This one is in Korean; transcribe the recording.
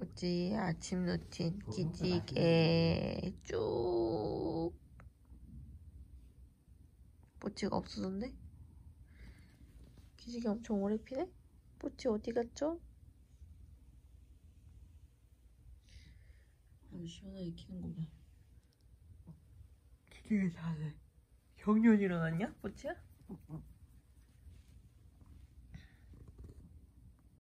뭐지 아침 루틴 어, 기지개 쭉 뽀치가 없어졌네? 기지개 엄청 오래 피네? 뽀치 어디 갔죠? 아주 시원하게 키는 거 봐. 기지개 잘해 경련 일어났냐 뽀치야?